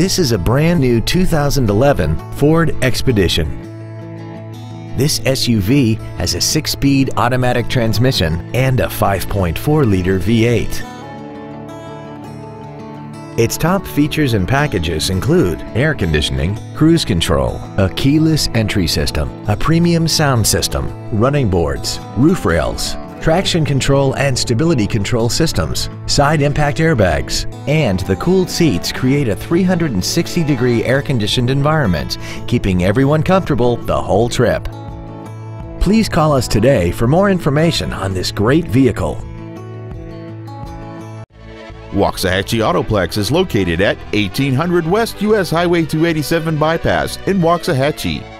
This is a brand new 2011 Ford Expedition. This SUV has a six-speed automatic transmission and a 5.4-liter V8. Its top features and packages include air conditioning, cruise control, a keyless entry system, a premium sound system, running boards, roof rails, traction control and stability control systems, side impact airbags, and the cooled seats create a 360 degree air conditioned environment, keeping everyone comfortable the whole trip. Please call us today for more information on this great vehicle. Waxahachie Autoplex is located at 1800 West US Highway 287 Bypass in Waxahachie.